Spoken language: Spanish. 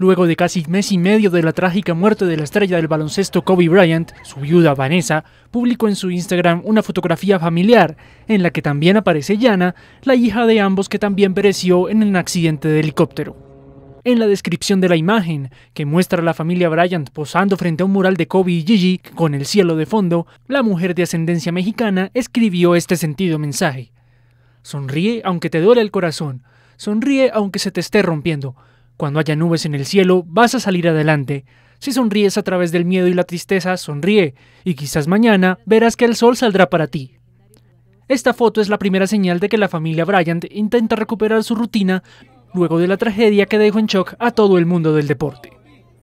Luego de casi mes y medio de la trágica muerte de la estrella del baloncesto Kobe Bryant, su viuda Vanessa publicó en su Instagram una fotografía familiar en la que también aparece Yana, la hija de ambos que también pereció en un accidente de helicóptero. En la descripción de la imagen, que muestra a la familia Bryant posando frente a un mural de Kobe y Gigi con el cielo de fondo, la mujer de ascendencia mexicana escribió este sentido mensaje. Sonríe aunque te duele el corazón, sonríe aunque se te esté rompiendo, cuando haya nubes en el cielo, vas a salir adelante. Si sonríes a través del miedo y la tristeza, sonríe, y quizás mañana verás que el sol saldrá para ti. Esta foto es la primera señal de que la familia Bryant intenta recuperar su rutina luego de la tragedia que dejó en shock a todo el mundo del deporte.